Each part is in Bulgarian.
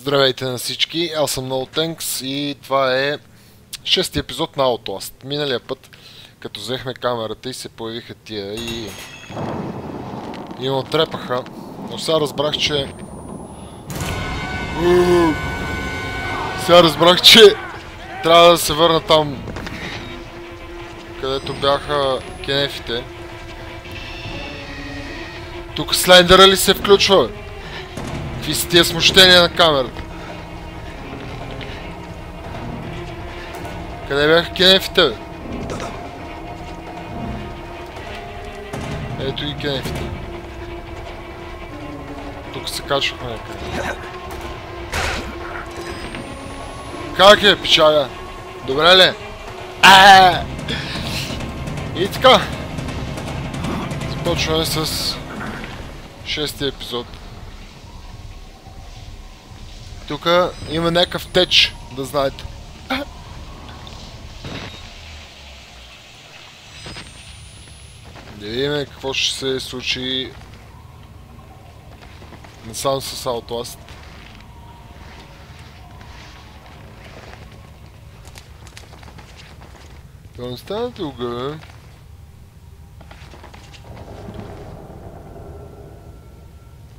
Здравейте на всички, аз съм NoTanks и това е шести епизод на Outlast. Миналия път, като взехме камерата и се появиха тия и... И ме отрепаха, но сега разбрах, че... Сега разбрах, че трябва да се върна там, където бяха кенефите. Тук слайдера ли се включва? Какви са тия смущения на камерата? Къде бяха кенефите? Ето и кенефите. Тук се качвахме някъде. Как е, печага? Добре ли? Ааа! И така. Започваме с шестия епизод. Тук има някакъв теч, да знаете. Да видим какво ще се случи не само с Outlast. Да не стане тук, бе.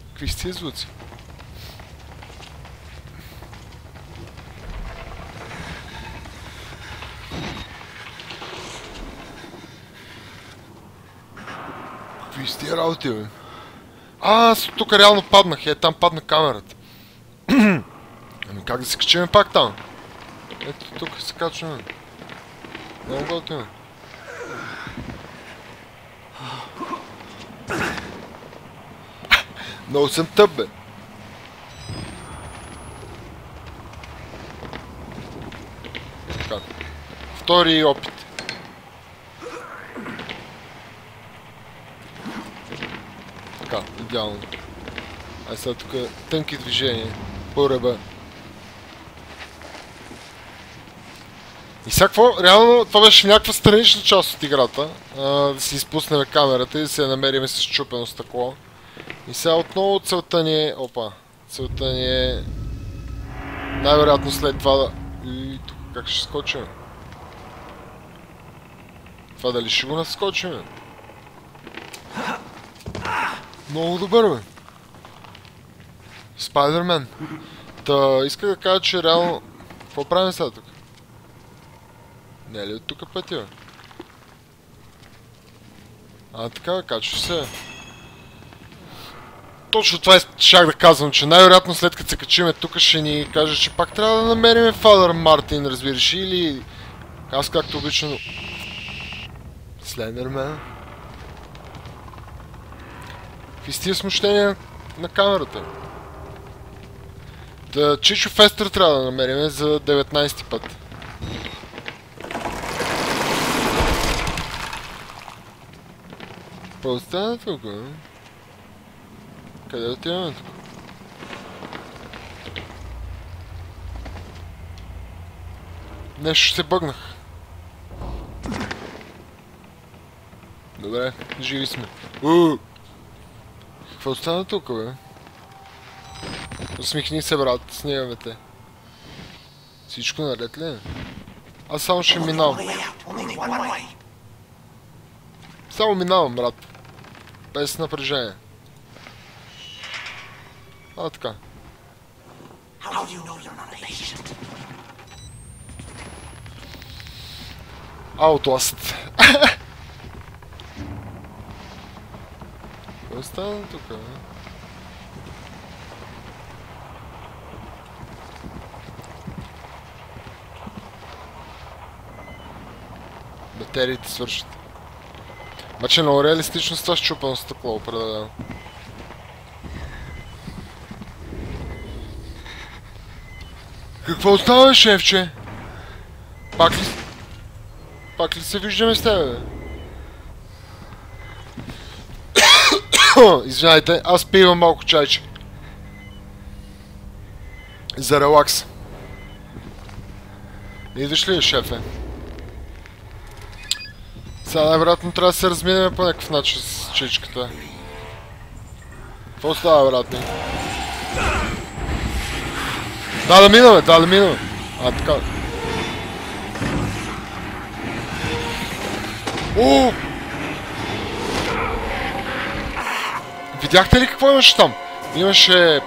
Какви сте звуци? Работи, бе? А, аз тук реално паднах. Е, там падна камерата. ами как да се качиме пак там? Ето тук се качваме. Много готино. Много съм тъп, бе. Така. Втори опит. Така, идеално. Ай сега тук тънки движения. По ръба. И сега какво? Реално това беше някаква странична част от играта. А, да си изпуснем камерата и да се намериме с чупено стъкло. И сега отново целта ни е... Опа. Целта ни е... Най-вероятно след това да... И тук как ще скочим? Това дали ще го наскочим? Много добър, бе. Спайдермен. Та, иска да кажа, че реално... Какво правим сега тук? Не е ли от тук пътя, бе? А, така, качва се. Точно това щях да казвам, че най-вероятно след като се качиме тук ще ни каже, че пак трябва да намерим Фадър Мартин, разбираш, или... Аз както обичам... Слендермен. Какви сте смущения на камерата? Да, Чичо Фестър трябва да намерим за 19 път. Какво стана тук? Къде отиваме тук? Нещо се бъгнах. Добре, живи сме. Уу! Какво стана тук, бе? Усмихни се, брат, снимаме те. Всичко наред ли е? Аз само ще минавам. Само минавам, брат. Без напрежение. А, така. Outlast. Какво стана тук, бе? Батериите свършат. Маче много реалистично с това щупано стъкло, определено. Какво става, шефче? Пак ли... Пак ли се виждаме с тебе, бе? Извинайте, аз пивам малко чайче. За релакс. Идваш ли, шефе? Сега най-вероятно трябва да се разминем по някакъв начин с чичката. Какво става, брат? Да, да минаме, да, да минаме. А, така. О! Видяхте ли какво имаше там? Имаше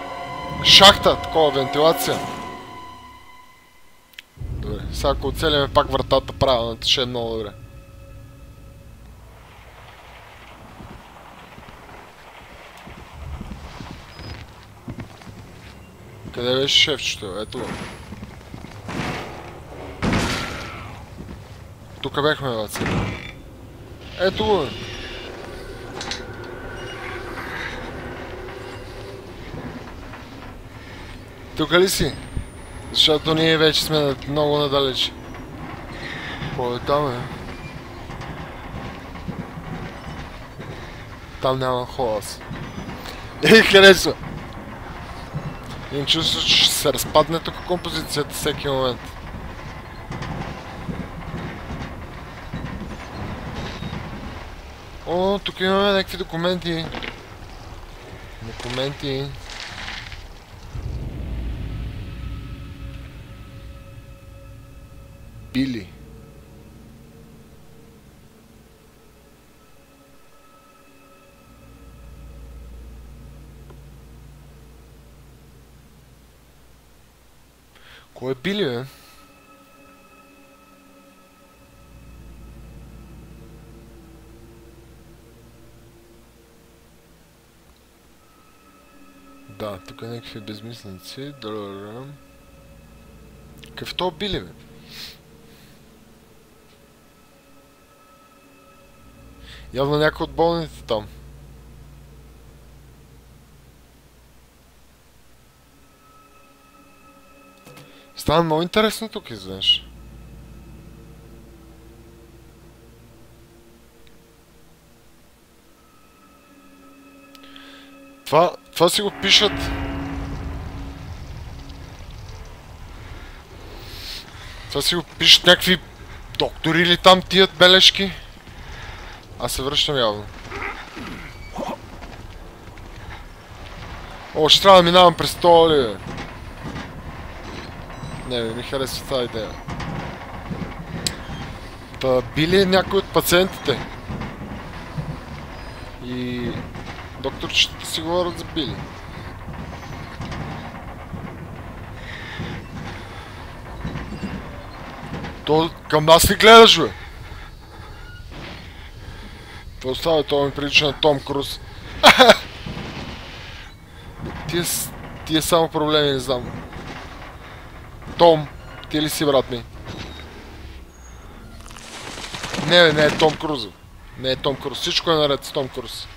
шахта, такова вентилация. Добре, сега ако оцелиме пак вратата правилната, ще е много добре. Къде беше шефчето? Ето го. Тук бяхме, баци. Ето го. Тук ли си? Защото ние вече сме много надалеч. Какво е там, е? Там няма холас. Ей, харесва! Им чувство, че ще се разпадне тук композицията всеки момент. О, тук имаме някакви документи. Документи. Били. Кой е Били, бе? Да, тук е някакви безмисленици. Дрррррм. Какъв то Били, бе? Явно някой от болните там. Става много интересно тук изведнъж. Това, това си го пишат. Това си го пишат някакви доктори или там тият бележки. Аз се връщам явно. О, ще трябва да минавам през бе? Не, не ми харесва тази идея. Та били някой от пациентите. И докторчета си говорят за били. То към нас ли гледаш, бе? Това става, това ми прилича на Том Круз. тия, тия само проблеми, не знам. Том, ти ли си брат ми? Не, бе, не е Том Круз. Не е Том Круз. Всичко е наред с Том Круз.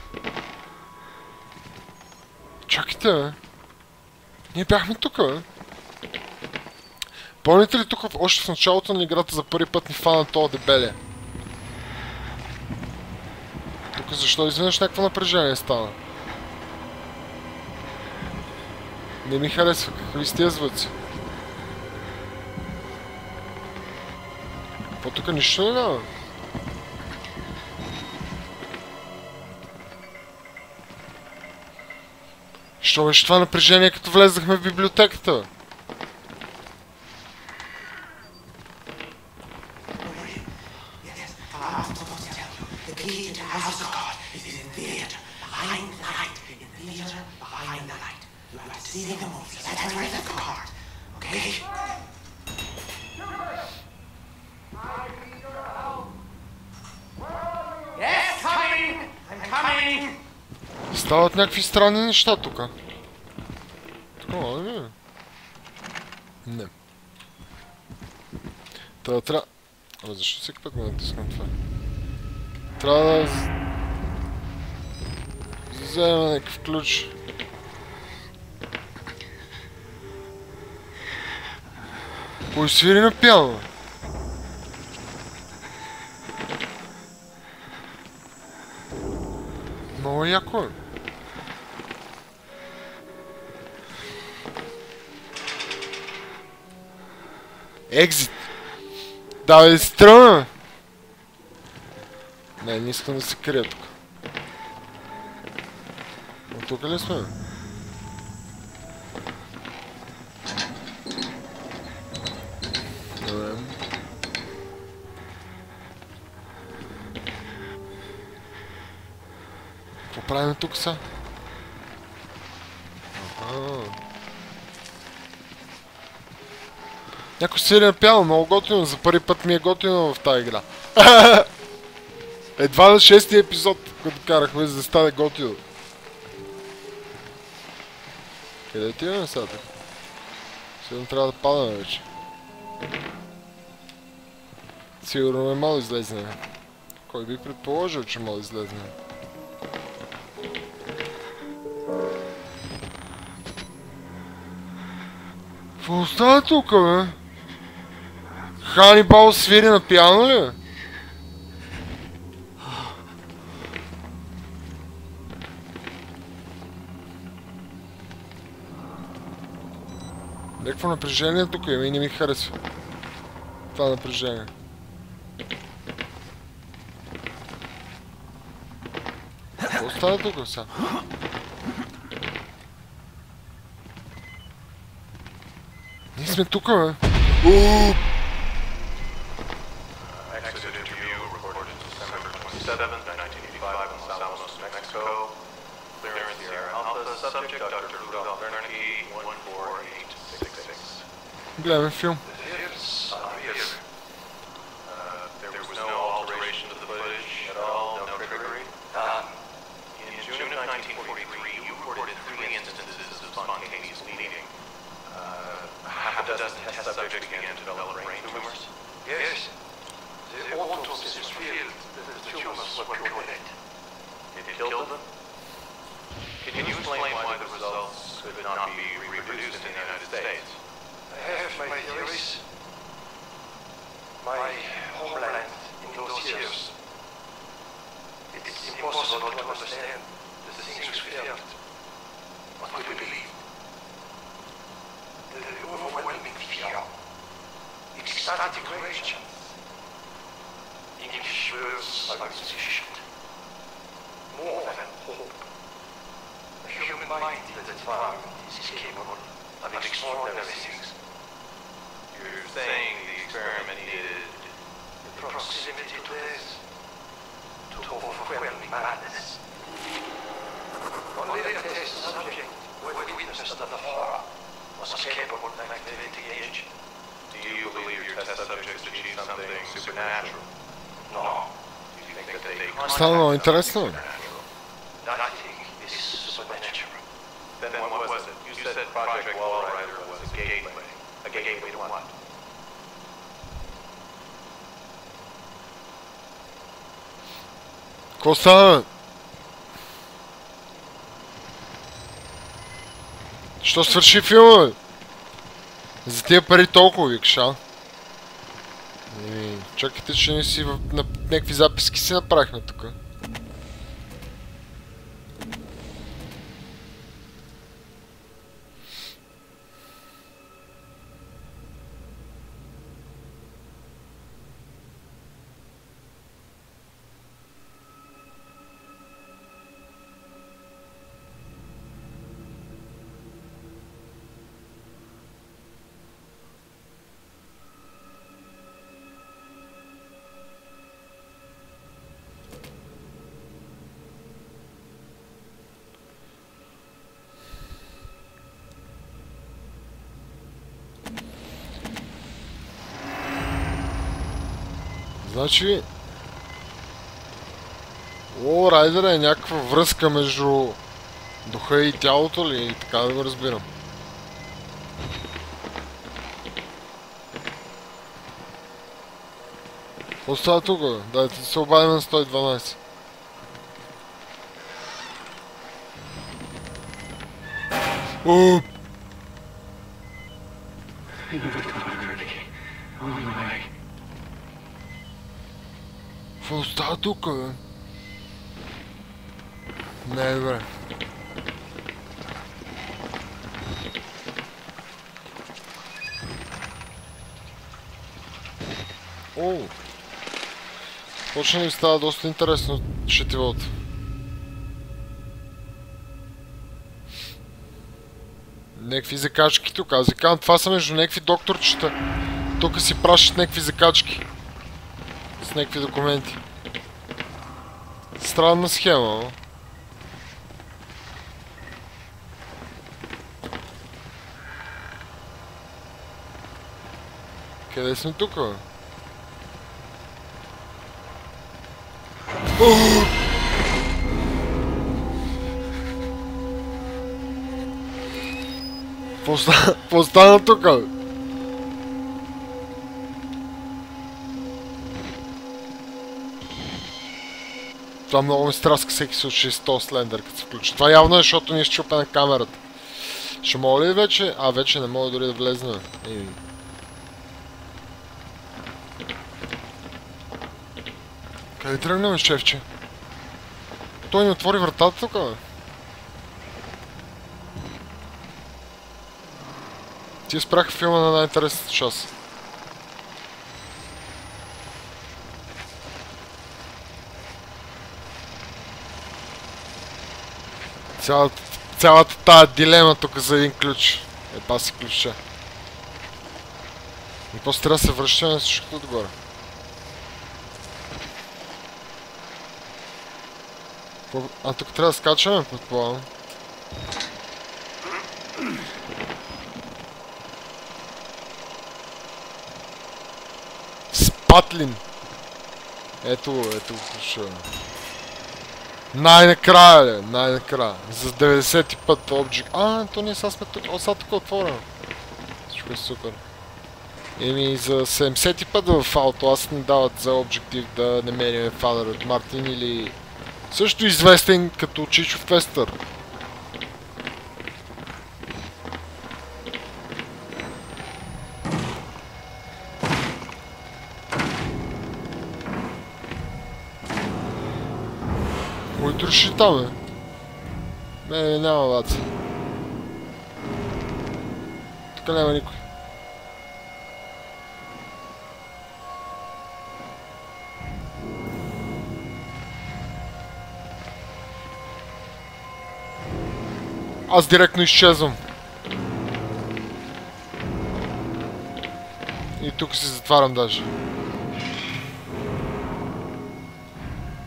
Чакайте, бе. Ние бяхме тук, бе. Помните ли тук, още в началото на играта за първи път ни фана това дебеле? Тук защо изведнъж някакво напрежение стана? Не ми харесва. Какви сте звъци? Какво тук нищо не няма? Що беше това напрежение, като влезнахме в библиотеката? Някакви странни неща тук. Такова, не? Не. Та трябва... Абе, защо всеки път ме натискам това? Трябва да... Взема някакъв ключ. Кой свири на пиано? Много яко е. Екзит. Да, бе, стръмна. Не, не искам да се крия тук. От тук ли сме? Добре. Какво правим тук са? Ага. Някой се е напял, много готино. За първи път ми е готино в тази игра. Едва на шестия епизод, като карахме, за да стане готино. Къде отиваме сега? Сигурно трябва да падаме вече. Сигурно е мало излезне. Кой би предположил, че мало излезне? Какво става тук, бе? Ханибал свири на пиано ли? Някакво напрежение тук има и не ми харесва. Това напрежение. Какво става тук сега? Ние сме тук, бе. Ууу! film. Gateway to what? Какво стана? Що свърши филма, бе? За тия пари толкова викаш, а? Чакайте, че не си на... някакви записки си направихме тук. Значи... О, Райдера е някаква връзка между духа и тялото ли? И така да го разбирам. Какво става тук, бе? Дайте да се обадим на 112. О, какво става тук, бе? Не е добре. О! Почна ми става доста интересно четивото. Някакви закачки тук. Аз ви това са между някакви докторчета. Тук си пращат някакви закачки. С някакви документи странна схема. Къде сме тука? бе? Постана тука? Това много ме страска всеки случай с този слендър, като се включи. Това явно е, защото ни е щупена камерата. Ще мога ли вече? А, вече не мога дори да влезна. Еми. Къде тръгнем, шефче? Той ни отвори вратата тук, бе. Ти спряха филма на най-интересната част. Цялата, цялата тая дилема тук за един ключ. Е, па си ключа. И после трябва да се връщаме на всичкото отгоре. А тук трябва да скачаме, предполагам. Спатлин! Ето, ето ключа. Най-накрая, бе, най-накрая. За 90 път Object... А, то ние сега сме тук. О, сега тук е отворено. Всичко е супер. Еми, за 70 път в ауто аз ни дават за обжектив да намерим Фадър от Мартин или... Също известен като Чичо Фестър. Бе? Не, не, няма баци. Тук няма никой. Аз директно изчезвам. И тук се затварям даже.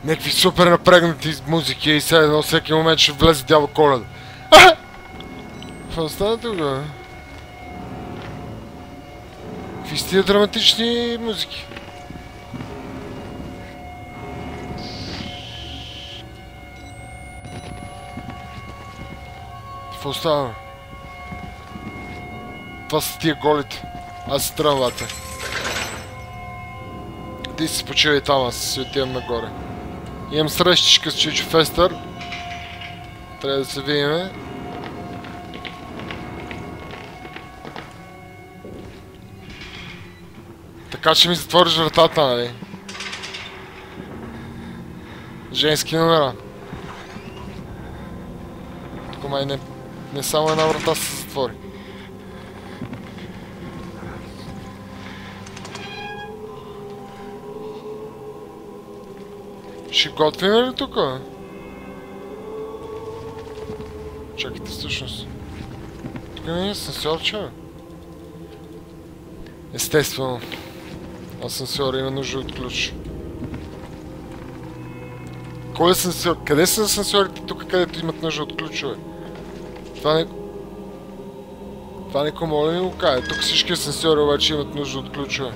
Някакви супер напрегнати музики и сега едно всеки момент ще влезе дявол коледа. Какво стана тук, бе? Какви са тия драматични музики? Какво става? Това са тия голите. Аз се тръгвам, бате. Ти си почивай там, аз си отивам нагоре. Имам срещичка с Чичо Фестър. Трябва да се видиме. Така че ми затвориш вратата, нали? Женски номера. Тук май не, не само една врата се затвори. Ще готвим ли тук? Чакайте всъщност. Тук не е асансьорче. Естествено. Асансьор има нужда от ключ. Кой е асансьор? Къде са асансьорите тук, където имат нужда от ключове? Това не... Това никой моля ми го каже. Тук всички асансьори обаче имат нужда от ключове.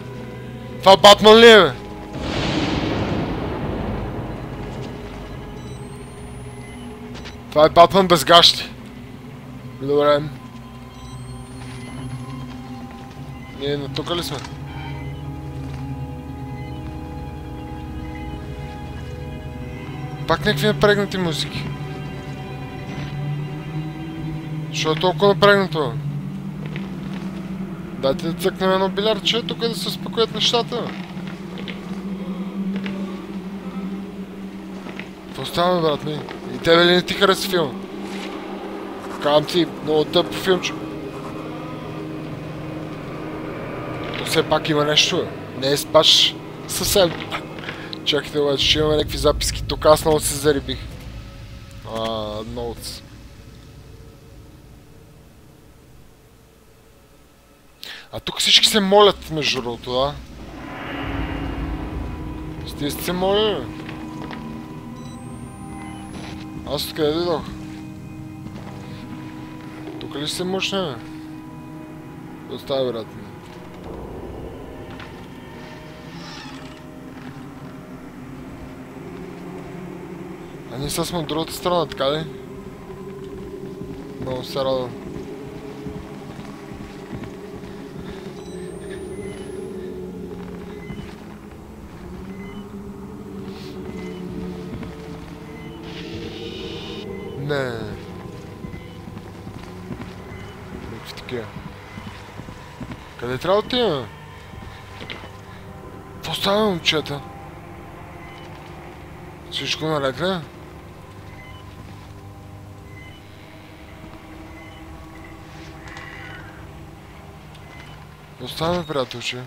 Това Батман ли е, бе? Това е Батман без гащи. Добре. Ние на тук ли сме? Пак някакви напрегнати музики. Що е толкова напрегнато? Дайте да цъкнем едно билярче, тук да се успокоят нещата. Какво става, брат ми? Тебе ли не ти хареса филма? Казвам ти, много тъпо филмче. То все пак има нещо, бе. Не е баш съвсем. Чакайте обаче, че имаме някакви записки. Тук аз много се зарибих. А, ноутс. А тук всички се молят, между другото, да? Сте се молили, бе? Аз откъде дойдох? Тук ли се мъжна? Оставя брат ми. А ние сега сме от другата страна, така ли? Много се радвам. Къде трябва да отиваме? Какво става, момчета? Всичко наред ли? Оставаме, приятелче.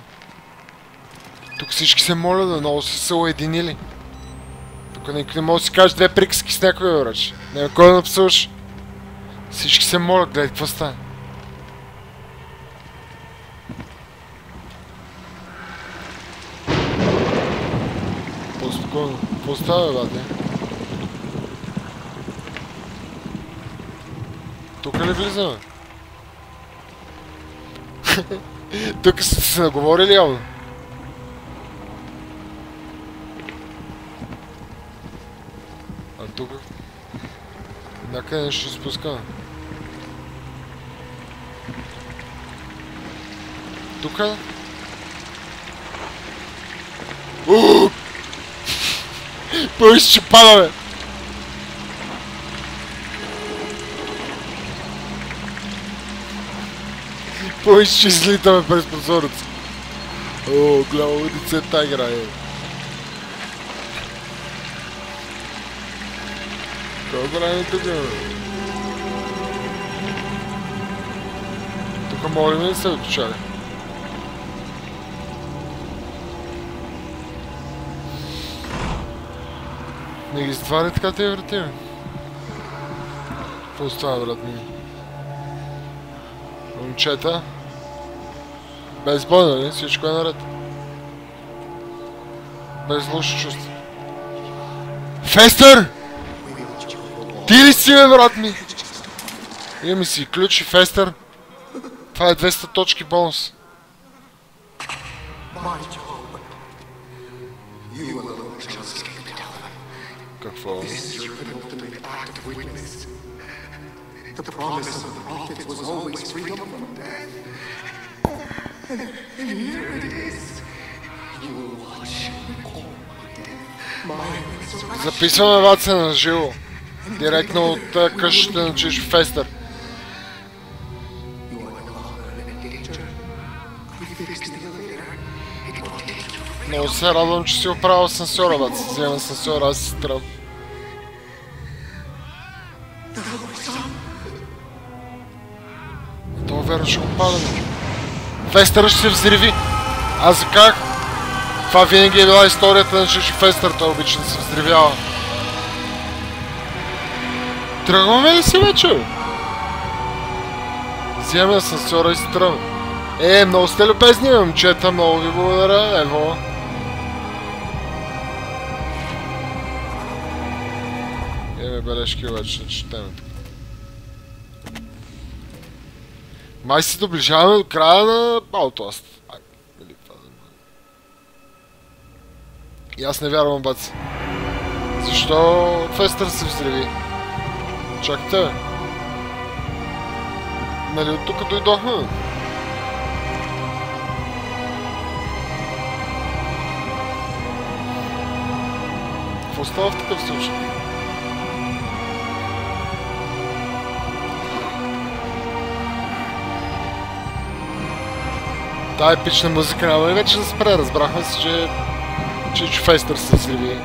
Тук всички се молят да много са се уединили. Тук никой не може да си каже две приказки с някой врач. Няма кой да напсуваш. Всички се молят, гледай какво става. Става, бате? Тук ли влизаме? Тук сте се наговорили явно. А тук... Някъде нещо се спуска. Тук? Ууу! Помниш, че падаме! Помниш, че излитаме през прозореца. О, голямо лице та игра е. Какво правим тук? бе? Тук моля ми да се отчали. Не ги затваря така тези врати, бе. Какво става, брат ми? Момчета. Без бой, нали? Всичко е наред. Без лошо чувство. Фестър! Ти ли си, брат ми? Имаме си ключ и Фестър. Това е 200 точки бонус. My Какво? The promise of the prophets was always freedom from death. And, and here it is. You will watch and record my death, my resurrection. Записваме ваце на живо. Директно от къщата на Чиж Фестър. Много се радвам, че си оправил асансьора, бат. Взема асансьора, аз си тръл. Верно ще го падаме. Фестър ще се взриви. Аз как? Това винаги е била историята на Чиж Фестър, той обича да се взривява. Тръгваме ли се вече? Вземем асансьора и се. Е, много сте любезни, бе, момчета, много ви благодаря, ево. Имаме бележки ще четем Май се доближаваме до края на. Ай, нали ме- И аз не вярвам, баци. Защо Фестър се взриви? Чакайте, бе. Нали от тук дойдохме? Какво става в такъв случай? Тая епична музика няма ли вече да спре? Разбрахме се, че Чичо Фестър се взриви.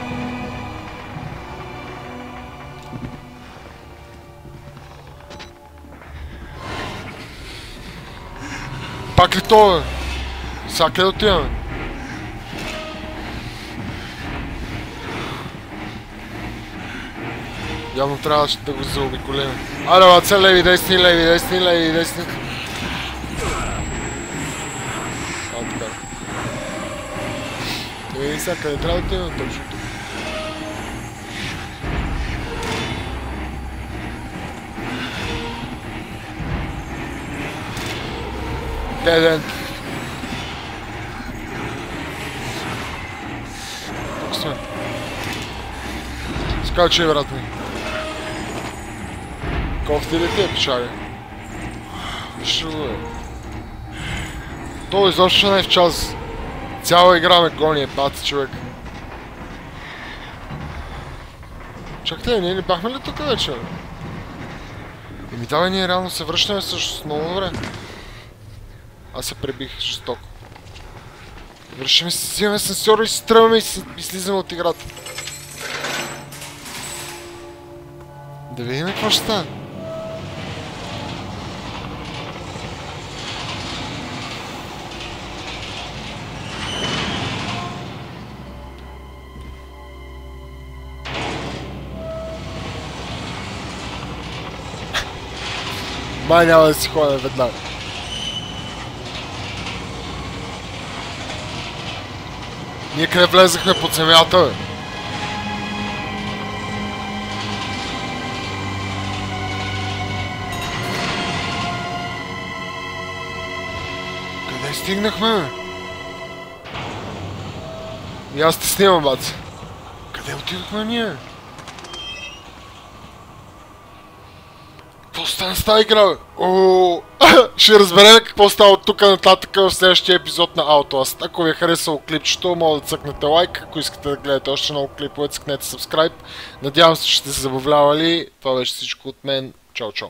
Пак ли то, бе? Сега къде отиваме? Явно трябваше да го заобиколим. Аре, баца, леви, десни, леви, десни, леви, десни. А, така. Е, сега къде трябва да отиваме точно тук? Деден. Тук сме. Скачай, брат ми. Кофти ли ти е, печали? Виж го е. Той изобщо не е в час. Цяла игра ме гони, бат, човек. Чакайте, ние не бяхме ли тук вече? Еми давай, ние реално се връщаме също много добре. Аз се пребих жестоко. Връщаме се, взимаме сенсора и се и, си- и слизаме от играта. Да видим какво ще стане. Май няма да си ходя веднага. Ние къде влезахме под земята, бе? Къде стигнахме, бе? И аз те снимам, бац. Къде отидохме ние? Стана с тази игра, бе? Ще разберем какво става от тук нататък в следващия епизод на Outlast. Ако ви е харесало клипчето, моля да цъкнете лайк. Ако искате да гледате още много клипове, цъкнете subscribe. Надявам се, че сте се забавлявали. Това беше всичко от мен. Чао, чао.